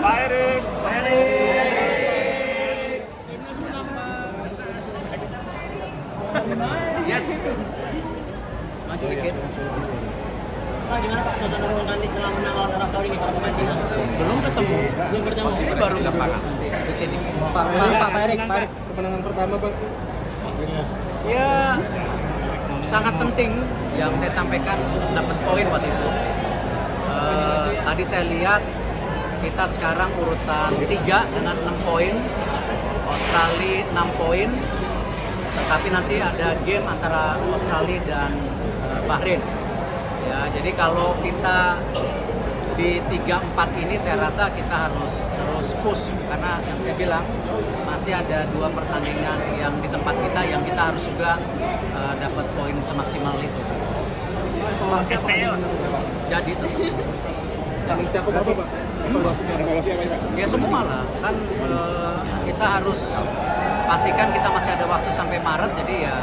Pak Erik. Pak Erik. Yes. Maju dikit. Pak, gimana Pak suasana ruang ganti setelah menang lawan Arab Saudi para pemain timnas? Belum ketemu. Belum bertemu. Oh, ini baru lapangan di sini. Pak Erik, Pak Erik, Pak kemenangan pertama Bang. Ya sangat penting yang saya sampaikan untuk dapat poin waktu itu. Eh, tadi saya lihat kita sekarang urutan 3 dengan 6 poin, Australia 6 poin, tetapi nanti ada game antara Australia dan eh, Bahrain. Ya, jadi kalau kita di 3-4 ini saya rasa kita harus terus push karena yang saya bilang masih ada dua pertandingan yang di tempat kita yang kita harus juga eh, dapat poin semaksimal itu. Jadi tetap. Yang cakup apa Pak? Evaluasinya, evaluasi apa Pak? ya semua lah. Kan eh, kita harus pastikan kita masih ada waktu sampai Maret jadi ya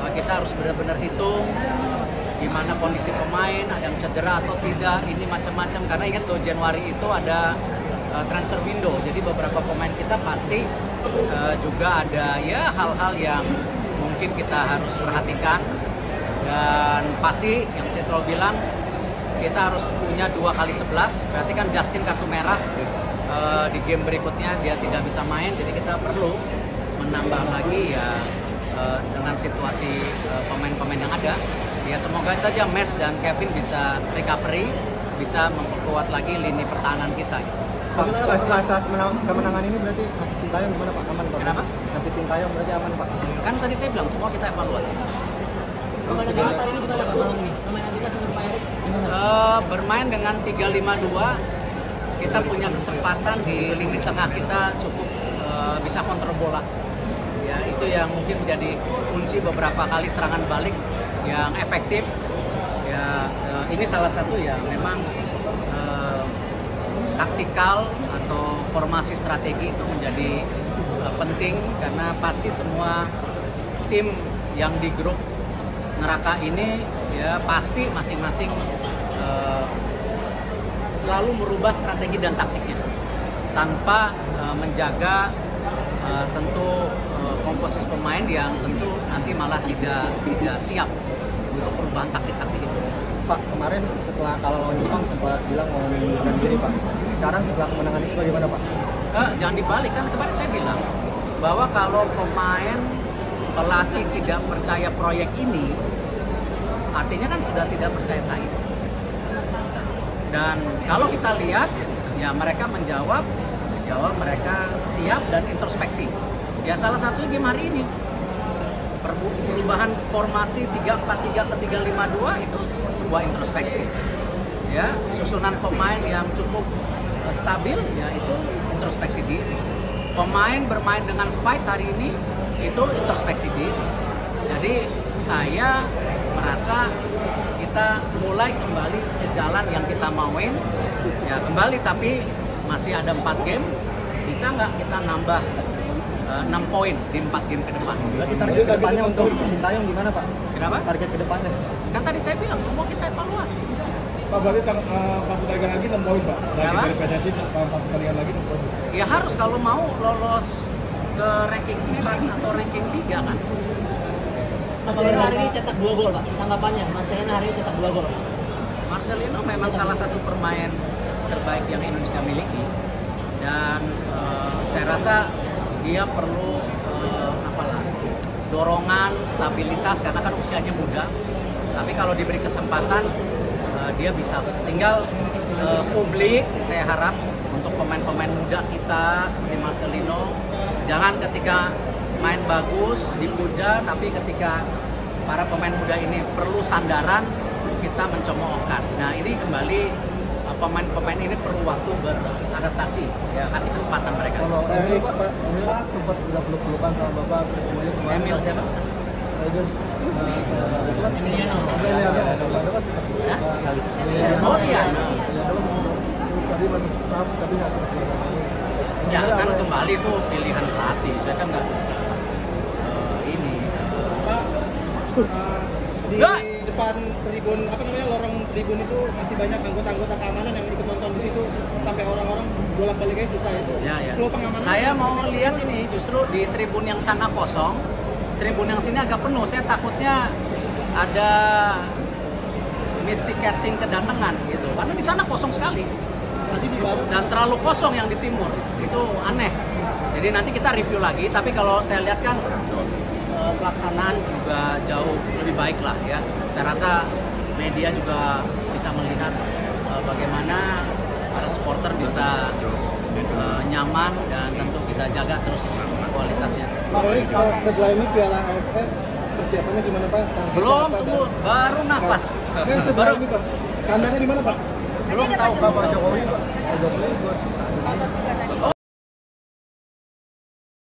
eh, kita harus benar-benar hitung gimana kondisi pemain ada yang cedera atau tidak ini macam-macam. Karena ingat loh Januari itu ada eh, transfer window. Jadi beberapa pemain kita pasti eh, juga ada ya hal-hal yang mungkin kita harus perhatikan. Dan pasti yang saya selalu bilang kita harus punya dua kali 11 berarti kan Justin kartu merah eh, di game berikutnya dia tidak bisa main jadi kita perlu menambah lagi ya eh, dengan situasi eh, pemain-pemain yang ada ya semoga saja Mes dan Kevin bisa recovery bisa memperkuat lagi lini pertahanan kita Pak, Pak, setelah menang- kemenangan ini berarti nasib Sintayong gimana Pak? Aman Pak? Kenapa? Nasib Sintayong berarti aman Pak? kan tadi saya bilang semua kita evaluasi timnas hari ini gimana Pak malam ini? Pemain timnas menurut Pak Erik Eh, bermain dengan 352 kita punya kesempatan di lini tengah kita cukup eh, bisa kontrol bola. Ya itu yang mungkin menjadi kunci beberapa kali serangan balik yang efektif. Ya eh, ini salah satu ya memang eh, taktikal atau formasi strategi itu menjadi eh, penting karena pasti semua tim yang di grup neraka ini ya pasti masing-masing eh, selalu merubah strategi dan taktiknya tanpa eh, menjaga eh, tentu eh, komposisi pemain yang tentu nanti malah tidak tidak siap untuk perubahan taktik-taktik itu. Pak, kemarin setelah kalau lawan Jepang sempat bilang mau mengundurkan diri Pak. Sekarang setelah kemenangan ini bagaimana Pak? Eh, jangan dibalik kan kemarin saya bilang bahwa kalau pemain pelatih tidak percaya proyek ini artinya kan sudah tidak percaya saya dan kalau kita lihat ya mereka menjawab bahwa mereka siap dan introspeksi. Ya salah satu game hari ini perubahan formasi 343 ke 352 itu sebuah introspeksi. Ya susunan pemain yang cukup eh, stabil ya itu introspeksi diri. Pemain bermain dengan fight hari ini itu introspeksi diri. Jadi saya merasa kita mulai kembali ke jalan yang kita mauin ya kembali tapi masih ada empat game bisa nggak kita nambah eh, 6 poin di empat game ke depan Berarti target ke depannya untuk Sintayong gimana Pak? kenapa Target ke depannya? kan tadi saya bilang semua kita evaluasi Pak berarti tang, uh, empat pertandingan lagi 6 poin Pak. Lagi Apa? dari PSSI empat pertandingan lagi 6 poin. ya harus kalau mau lolos ke ranking 4 atau ranking 3 kan Marcelino hari ini cetak 2 gol Pak. Tanggapannya Marcelino hari ini cetak 2 gol. Marcelino memang salah satu pemain terbaik yang Indonesia miliki dan eh, saya rasa dia perlu eh, apalah dorongan stabilitas karena kan usianya muda tapi kalau diberi kesempatan eh, dia bisa tinggal eh, publik saya harap untuk pemain-pemain muda kita seperti Marcelino jangan ketika main bagus dipuja tapi ketika para pemain muda ini perlu sandaran kita mencemoohkan. Nah ini kembali uh, pemain-pemain ini perlu waktu beradaptasi, ya kasih kesempatan mereka. Kalau Emil Pak, Emil kan sempat udah peluk-pelukan sama Bapak terus kemudian kemarin Emil siapa? Raiders eh, Oh iya. Tadi masuk tapi nggak terus lagi Ya kan kembali itu pilihan pelatih. Saya kan nggak bisa uh, ini. uh, Di depan tribun apa namanya lorong tribun itu masih banyak anggota-anggota keamanan yang ikut nonton di situ sampai orang-orang bolak baliknya susah itu. Ya, ya. Pengamanan. Saya mau lihat ini justru di tribun yang sana kosong, tribun yang sini agak penuh. Saya takutnya ada mistiketing kedatangan gitu. Karena di sana kosong sekali Tadi di baru dan terlalu kosong yang di timur. Itu aneh. Jadi nanti kita review lagi. Tapi kalau saya lihat kan pelaksanaan juga jauh lebih baik lah ya. Saya rasa media juga bisa melihat eh, bagaimana para supporter bisa eh, nyaman dan tentu kita jaga terus kualitasnya. Pak Pak, setelah ini Piala AFF persiapannya gimana Pak? Belum, tunggu, baru napas. Kan setelah Baru ini Pak, kandangnya di mana Pak? belum tahu Pak Jokowi Pak. Pak Jokowi buat